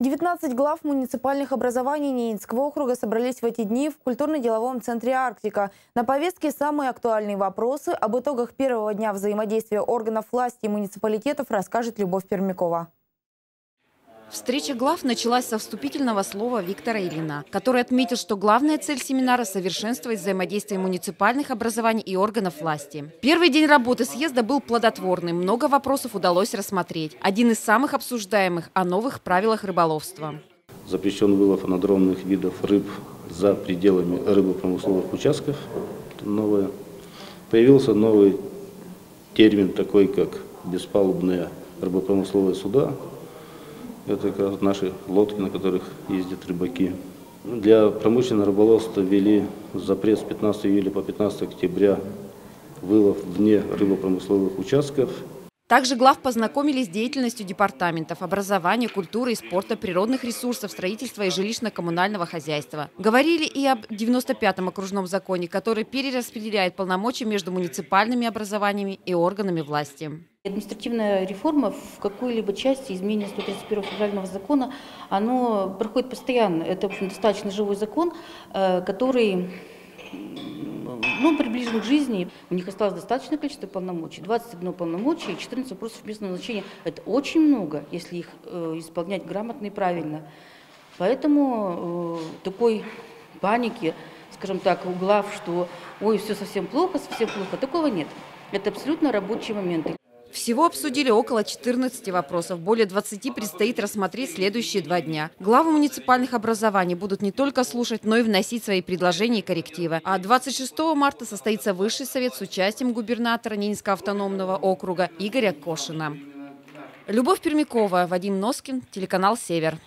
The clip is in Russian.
19 глав муниципальных образований Ненецкого округа собрались в эти дни в культурно-деловом центре «Арктика». На повестке самые актуальные вопросы. Об итогах первого дня взаимодействия органов власти и муниципалитетов расскажет Любовь Пермякова. Встреча глав началась со вступительного слова Виктора Ильина, который отметил, что главная цель семинара – совершенствовать взаимодействие муниципальных образований и органов власти. Первый день работы съезда был плодотворным, много вопросов удалось рассмотреть. Один из самых обсуждаемых – о новых правилах рыболовства. Запрещен вылов анадромных видов рыб за пределами рыбопромысловых участков. Это новое. Появился новый термин, такой как беспалубные рыбопромысловые суда – это как раз наши лодки, на которых ездят рыбаки. Для промышленного рыболовства ввели запрет с 15 июля по 15 октября вылов вне рыбопромысловых участков. Также глав познакомились с деятельностью департаментов образования, культуры и спорта, природных ресурсов, строительства и жилищно-коммунального хозяйства. Говорили и об 95-м окружном законе, который перераспределяет полномочия между муниципальными образованиями и органами власти. Административная реформа в какой-либо части изменения 131 федерального закона, оно проходит постоянно. Это достаточно живой закон, э, который ну, приближен к жизни. У них осталось достаточное количество полномочий, 21 полномочий, 14 вопросов местного значения. Это очень много, если их э, исполнять грамотно и правильно. Поэтому э, такой паники, скажем так, у глав, что ой, все совсем плохо, совсем плохо, такого нет. Это абсолютно рабочие моменты. Всего обсудили около 14 вопросов. Более 20 предстоит рассмотреть следующие два дня. Главы муниципальных образований будут не только слушать, но и вносить свои предложения и коррективы. А 26 марта состоится Высший совет с участием губернатора Ненецкого автономного округа Игоря Кошина. Любовь Пермякова, Вадим Носкин, телеканал «Север».